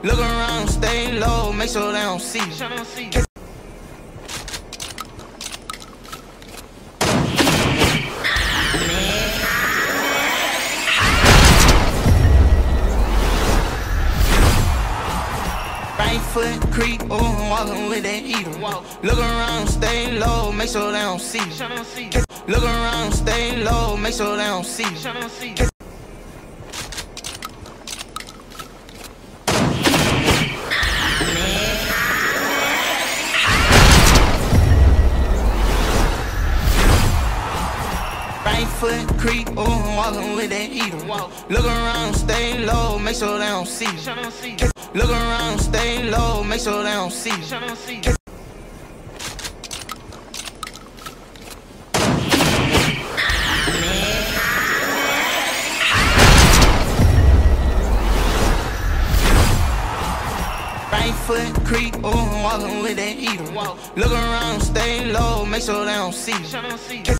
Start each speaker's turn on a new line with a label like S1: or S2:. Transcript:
S1: Look around, stay low, make sure they don't see you. Right foot creep, ooh, I'm walking with that heater. Look around, stay low, make sure they don't see you. Look around, stay low, make sure they don't see you. Right foot creep, ooh, I'm walking with that heater. Look around, stay low, make sure they don't see you. Look around, stay low, make sure they don't see you. Right foot creep, ooh, I'm walking with that heater. Look around, stay low, make sure they don't see you.